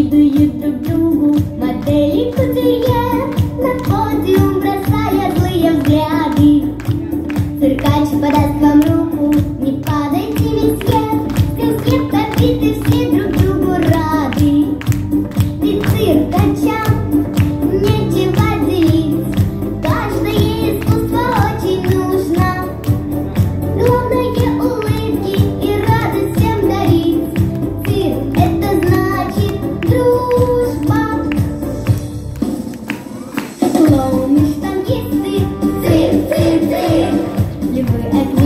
இது எது Клоуны, штангисты, ты, ты, ты, львы, это